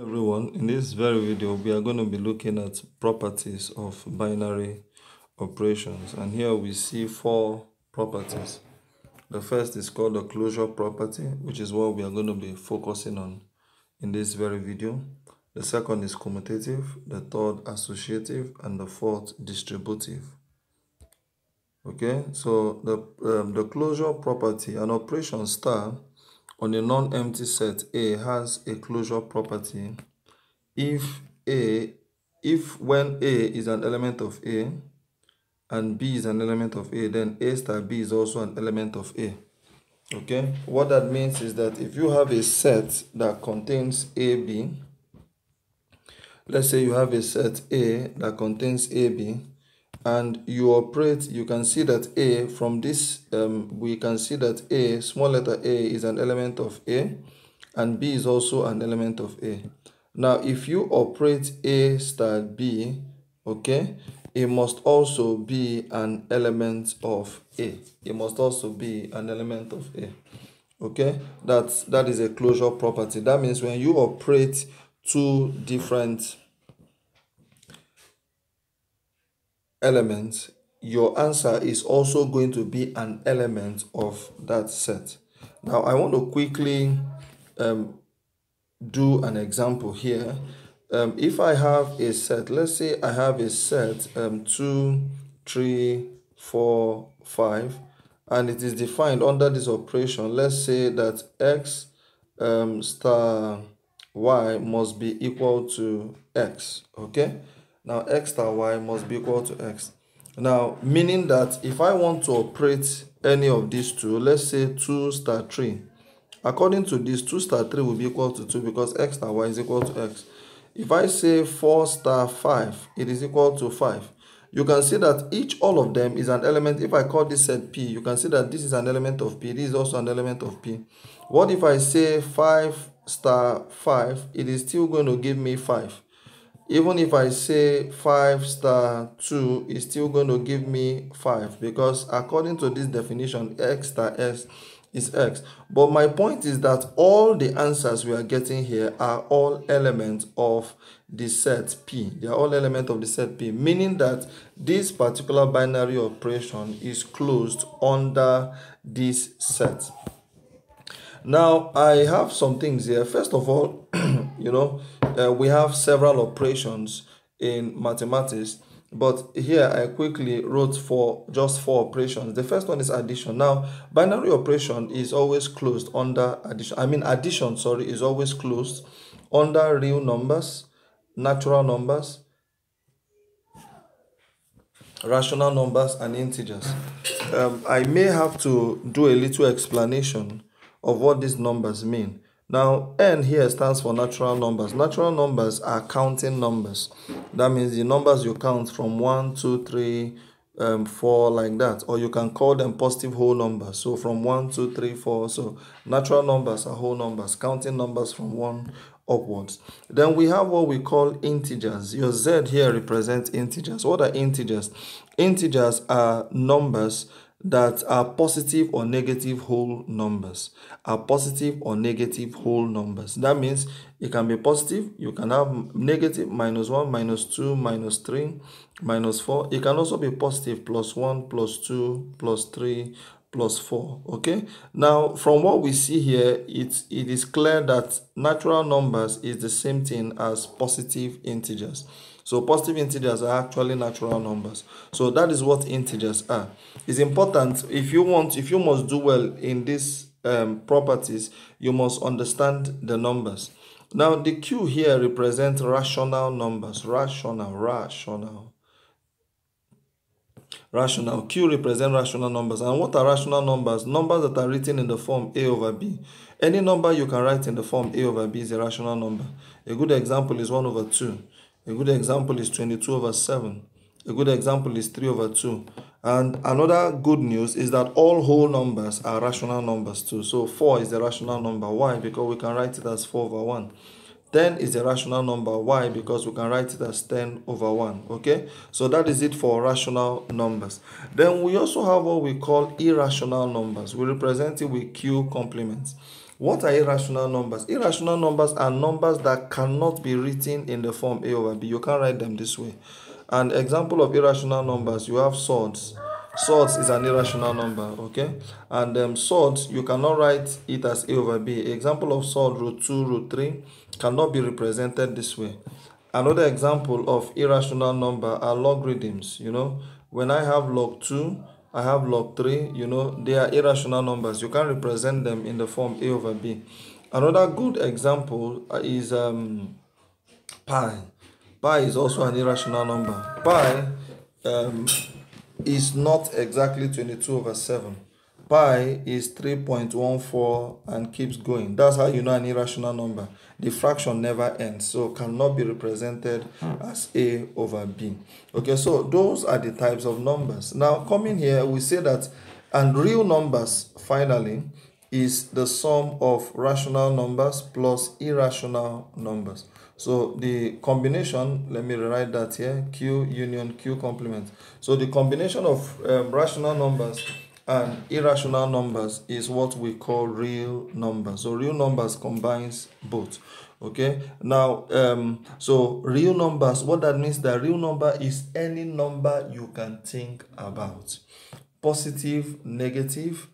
everyone in this very video we are going to be looking at properties of binary operations. And here we see four properties. The first is called the closure property which is what we are going to be focusing on in this very video. The second is commutative the third associative and the fourth distributive. Okay so the um, the closure property an operation star on a non-empty set A has a closure property. If A if when A is an element of A and B is an element of A then A star B is also an element of A. Okay? What that means is that if you have a set that contains AB let's say you have a set A that contains AB and you operate you can see that a from this um, we can see that a small letter a is an element of a and b is also an element of a. Now if you operate a star b okay it must also be an element of a. It must also be an element of a okay? That's that is a closure property. That means when you operate two different element, your answer is also going to be an element of that set. Now, I want to quickly um, do an example here. Um, if I have a set, let's say I have a set um, 2, 3, 4, 5, and it is defined under this operation. Let's say that x um, star y must be equal to x, okay? Now x star y must be equal to x. Now, meaning that if I want to operate any of these two, let's say 2 star 3, according to this, 2 star 3 will be equal to 2 because x star y is equal to x. If I say 4 star 5, it is equal to 5. You can see that each all of them is an element. If I call this set P, you can see that this is an element of P. This is also an element of P. What if I say 5 star 5, it is still going to give me 5 even if I say 5 star 2 is still going to give me 5 because according to this definition x star s is x. But my point is that all the answers we are getting here are all elements of the set p. They are all elements of the set p meaning that this particular binary operation is closed under this set. Now i have some things here. First of all you know uh, we have several operations in mathematics but here I quickly wrote for just four operations. The first one is addition. Now, binary operation is always closed under addition. I mean, addition, sorry, is always closed under real numbers, natural numbers, rational numbers, and integers. Um, I may have to do a little explanation of what these numbers mean. Now, n here stands for natural numbers. Natural numbers are counting numbers. That means the numbers you count from 1, 2, 3, um, 4, like that. Or you can call them positive whole numbers. So from 1, 2, 3, 4. So natural numbers are whole numbers, counting numbers from 1 upwards. Then we have what we call integers. Your Z here represents integers. What are integers? Integers are numbers that are positive or negative whole numbers are positive or negative whole numbers. That means it can be positive you can have negative minus 1 minus 2 minus 3 minus 4 it can also be positive plus 1 plus 2 plus 3 plus 4 okay? Now from what we see here it it is clear that natural numbers is the same thing as positive integers so positive integers are actually natural numbers. So that is what integers are. It's important if you want, if you must do well in these um, properties, you must understand the numbers. Now the Q here represents rational numbers. Rational, rational. Rational. Q represent rational numbers. And what are rational numbers? Numbers that are written in the form A over B. Any number you can write in the form A over B is a rational number. A good example is 1 over 2. A good example is 22 over 7. A good example is 3 over 2. And another good news is that all whole numbers are rational numbers too. So 4 is a rational number. Why? Because we can write it as 4 over 1. 10 is a rational number. Why? Because we can write it as 10 over 1. Okay? So that is it for rational numbers. Then we also have what we call irrational numbers. We represent it with Q complements. What are irrational numbers? Irrational numbers are numbers that cannot be written in the form a over b. You can't write them this way. An example of irrational numbers, you have surds. Surds is an irrational number, okay? And um, surds, you cannot write it as a over b. Example of surd, root 2, root 3, cannot be represented this way. Another example of irrational number are logarithms, you know. When I have log 2, I have log 3, you know, they are irrational numbers. You can represent them in the form a over b. Another good example is um, pi. Pi is also an irrational number. Pi um, is not exactly 22 over 7 pi is 3.14 and keeps going. That's how you know an irrational number. The fraction never ends, so cannot be represented as a over b. Okay, so those are the types of numbers. Now, coming here, we say that, and real numbers, finally, is the sum of rational numbers plus irrational numbers. So the combination, let me rewrite that here, q union q complement. So the combination of um, rational numbers and irrational numbers is what we call real numbers. So real numbers combines both okay? Now um so real numbers what that means that real number is any number you can think about. Positive negative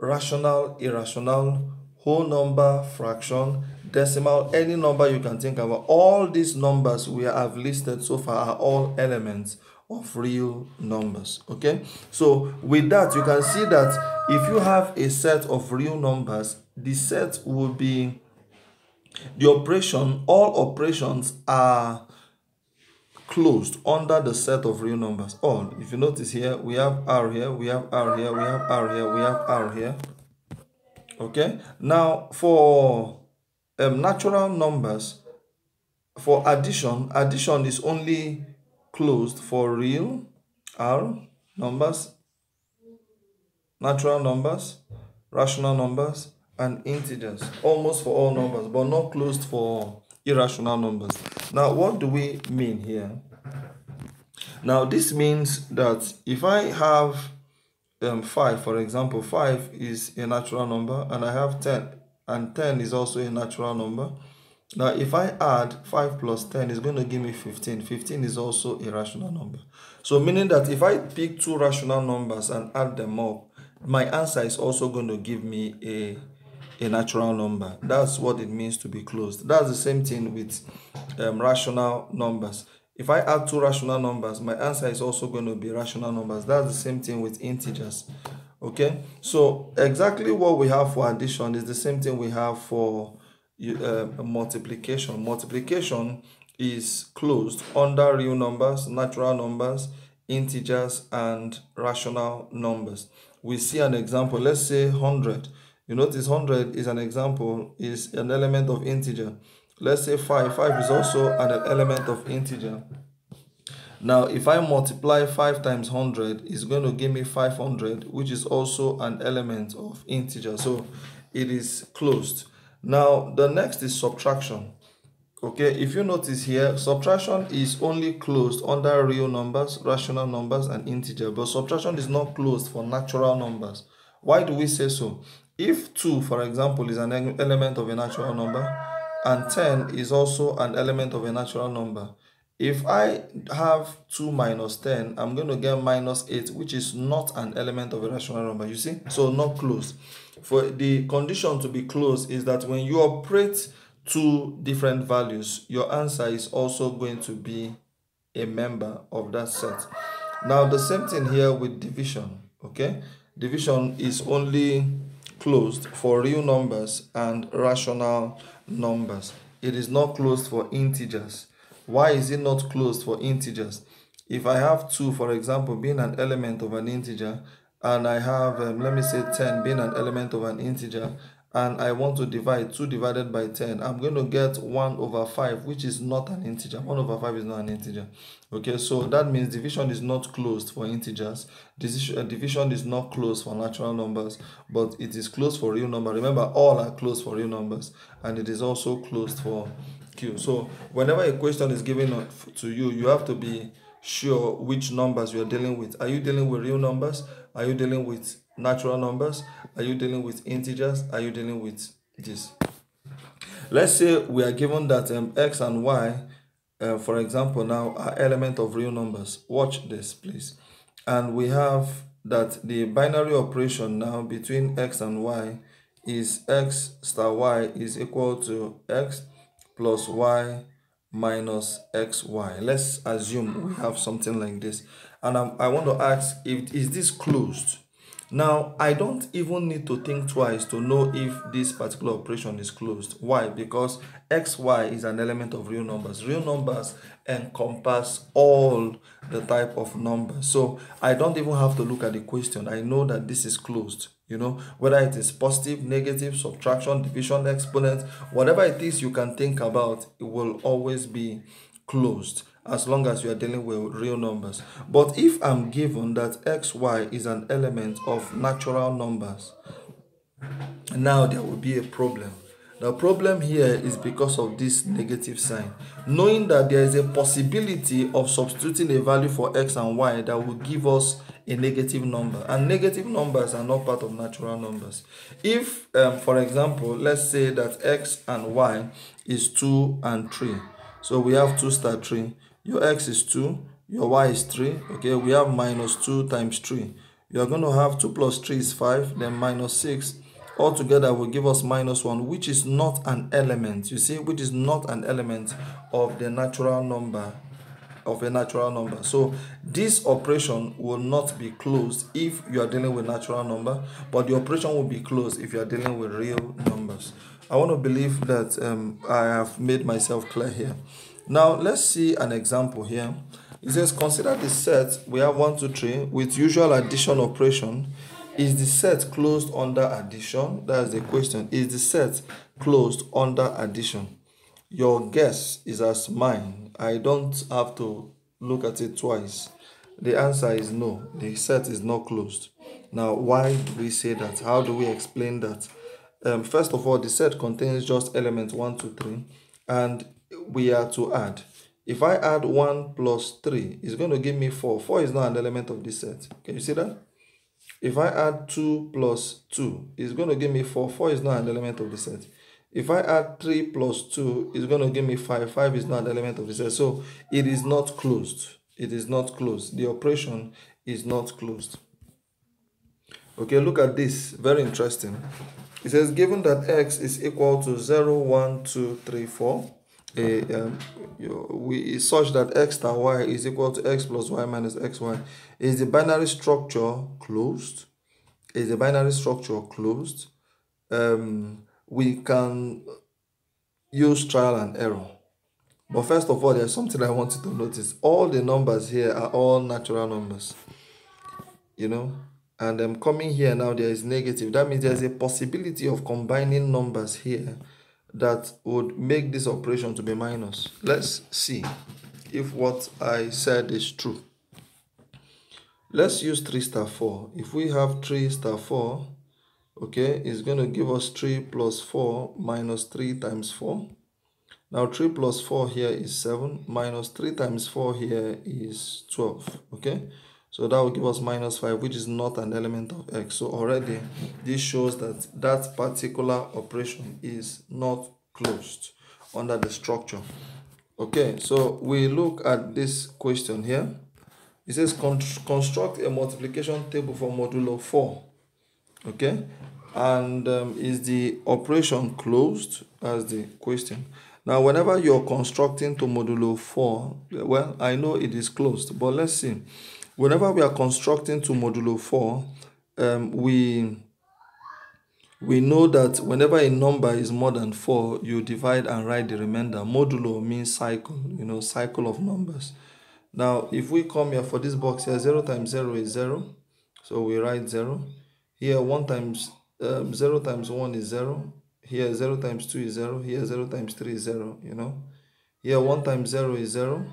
rational irrational whole number fraction decimal any number you can think about. All these numbers we have listed so far are all elements of real numbers okay? So with that you can see that if you have a set of real numbers the set will be the operation all operations are closed under the set of real numbers. All if you notice here we have r here we have r here we have r here we have r here okay? Now for um, natural numbers for addition addition is only closed for real are numbers, natural numbers, rational numbers, and integers. Almost for all numbers, but not closed for irrational numbers. Now, what do we mean here? Now, this means that if I have um, 5, for example, 5 is a natural number, and I have 10, and 10 is also a natural number, now, if I add 5 plus 10, it's going to give me 15. 15 is also a rational number. So, meaning that if I pick two rational numbers and add them up, my answer is also going to give me a, a natural number. That's what it means to be closed. That's the same thing with um, rational numbers. If I add two rational numbers, my answer is also going to be rational numbers. That's the same thing with integers. Okay, so exactly what we have for addition is the same thing we have for uh, multiplication. Multiplication is closed under real numbers, natural numbers, integers, and rational numbers. We see an example. Let's say 100. You notice 100 is an example, is an element of integer. Let's say 5. 5 is also an element of integer. Now, if I multiply 5 times 100, it's going to give me 500, which is also an element of integer. So, it is closed. Now, the next is subtraction. Okay, if you notice here, subtraction is only closed under real numbers, rational numbers, and integer, but subtraction is not closed for natural numbers. Why do we say so? If 2, for example, is an element of a natural number, and 10 is also an element of a natural number, if I have 2 minus 10, I'm going to get minus 8, which is not an element of a rational number, you see? So not closed for the condition to be closed is that when you operate two different values, your answer is also going to be a member of that set. Now, the same thing here with division, okay? Division is only closed for real numbers and rational numbers. It is not closed for integers. Why is it not closed for integers? If I have 2, for example, being an element of an integer, and I have, um, let me say 10 being an element of an integer, and I want to divide 2 divided by 10, I'm going to get 1 over 5, which is not an integer. 1 over 5 is not an integer. Okay, so that means division is not closed for integers. Uh, division is not closed for natural numbers, but it is closed for real number. Remember, all are closed for real numbers, and it is also closed for Q. So whenever a question is given to you, you have to be sure which numbers you are dealing with. Are you dealing with real numbers? Are you dealing with natural numbers? Are you dealing with integers? Are you dealing with this. Let's say we are given that um, x and y, uh, for example, now are element of real numbers. Watch this, please. And we have that the binary operation now between x and y is x star y is equal to x plus y minus xy. Let's assume we have something like this. And I, I want to ask, if is this closed? Now, I don't even need to think twice to know if this particular operation is closed. Why? Because xy is an element of real numbers. Real numbers encompass all the type of numbers. So I don't even have to look at the question. I know that this is closed. You know, whether it is positive, negative, subtraction, division, exponent, whatever it is you can think about, it will always be closed as long as you are dealing with real numbers. But if I'm given that xy is an element of natural numbers, now there will be a problem. The problem here is because of this negative sign. Knowing that there is a possibility of substituting a value for x and y that will give us a negative number. And negative numbers are not part of natural numbers. If, um, for example, let's say that x and y is 2 and 3. So we have 2 star 3 your x is 2 your y is 3 okay? We have minus 2 times 3 you're going to have 2 plus 3 is 5 then minus 6 altogether will give us minus 1 which is not an element. You see which is not an element of the natural number of a natural number. So this operation will not be closed if you are dealing with natural number but the operation will be closed if you are dealing with real numbers. I want to believe that um, i have made myself clear here now let's see an example here. It says consider the set we have 1, 2, 3 with usual addition operation. Is the set closed under addition? That's the question. Is the set closed under addition? Your guess is as mine. I don't have to look at it twice. The answer is no. The set is not closed. Now, why do we say that? How do we explain that? Um, first of all, the set contains just elements 1, 2, 3 and we are to add. If I add 1 plus 3, it's going to give me 4. 4 is not an element of this set. Can you see that? If I add 2 plus 2, it's going to give me 4. 4 is not an element of the set. If I add 3 plus 2, it's going to give me 5. 5 is not an element of the set. So it is not closed. It is not closed. The operation is not closed. Okay, look at this. Very interesting. It says given that x is equal to 0, 1, 2, 3, 4 a um, we such that x star y is equal to x plus y minus xy is the binary structure closed? Is the binary structure closed? Um, we can use trial and error. But first of all there's something i want you to notice. All the numbers here are all natural numbers. You know and I'm coming here now there is negative that means there's a possibility of combining numbers here that would make this operation to be minus. Let's see if what I said is true. Let's use 3 star 4. If we have 3 star 4, okay, it's going to give us 3 plus 4 minus 3 times 4. Now 3 plus 4 here is 7, minus 3 times 4 here is 12, okay? So that will give us minus 5, which is not an element of x. So already, this shows that that particular operation is not closed under the structure. Okay, so we look at this question here. It says construct a multiplication table for modulo 4. Okay, and um, is the operation closed? As the question. Now, whenever you're constructing to modulo 4, well, I know it is closed, but let's see whenever we are constructing to modulo 4 um, we we know that whenever a number is more than 4 you divide and write the remainder. Modulo means cycle you know cycle of numbers. Now if we come here for this box here 0 times 0 is 0 so we write 0 here 1 times um, 0 times 1 is 0 here 0 times 2 is 0 here 0 times 3 is 0 you know. Here 1 times 0 is 0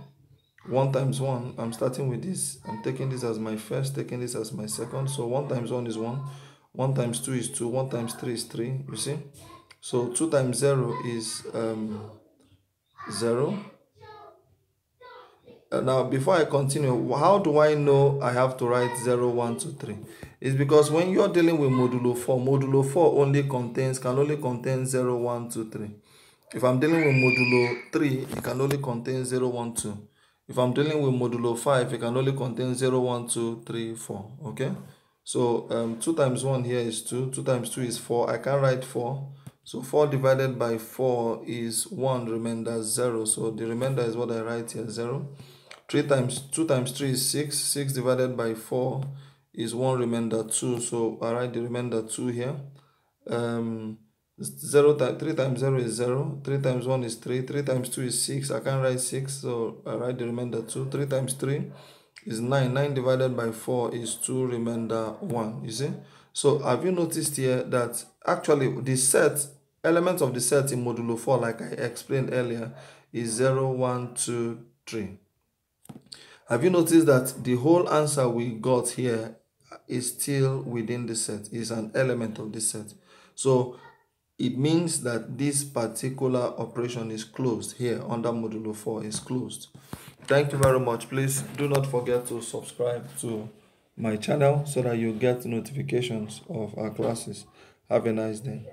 1 times 1 i'm starting with this i'm taking this as my first taking this as my second so 1 times 1 is 1 1 times 2 is 2 1 times 3 is 3 you see so 2 times 0 is um, 0 uh, now before I continue, how do I know I have to write 0, 1, 2, 3? It's because when you're dealing with modulo 4, modulo 4 only contains, can only contain 0, 1, 2, 3. If I'm dealing with modulo 3, it can only contain 0, 1, 2. If I'm dealing with modulo 5, it can only contain 0, 1, 2, 3, 4. Okay? So um, 2 times 1 here is 2. 2 times 2 is 4. I can write 4. So 4 divided by 4 is 1, remainder 0. So the remainder is what I write here, 0. 3 times 2 times 3 is 6. 6 divided by 4 is 1 remainder 2. So I write the remainder 2 here. Um, 0 times 3 times 0 is 0 3 times 1 is 3 3 times 2 is 6 i can write 6 so i write the remainder 2 3 times 3 is 9 9 divided by 4 is 2 remainder 1 you see? So have you noticed here that actually the set elements of the set in modulo 4 like i explained earlier is 0 1 2 3 have you noticed that the whole answer we got here is still within the set is an element of the set? So it means that this particular operation is closed here under modulo 4 is closed. Thank you very much. Please do not forget to subscribe to my channel so that you get notifications of our classes. Have a nice day